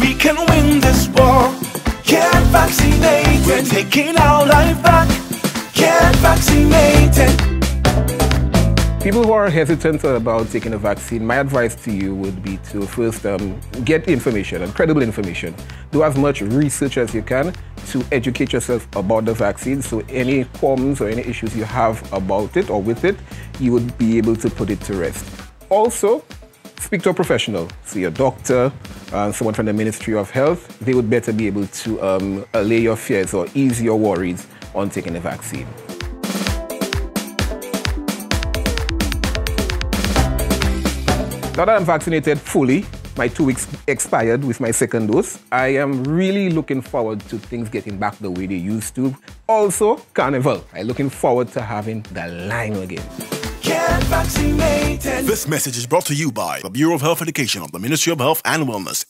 We can win this war. Get vaccinated. We're taking our life back. Get vaccinated. People who are hesitant about taking a vaccine, my advice to you would be to first um, get information and credible information. Do as much research as you can to educate yourself about the vaccine so any problems or any issues you have about it or with it, you would be able to put it to rest. Also, speak to a professional, see a doctor, uh, someone from the Ministry of Health. They would better be able to um, allay your fears or ease your worries on taking the vaccine. Now that I'm vaccinated fully, my two weeks expired with my second dose. I am really looking forward to things getting back the way they used to. Also, Carnival. I'm looking forward to having the line again. This message is brought to you by the Bureau of Health Education of the Ministry of Health and Wellness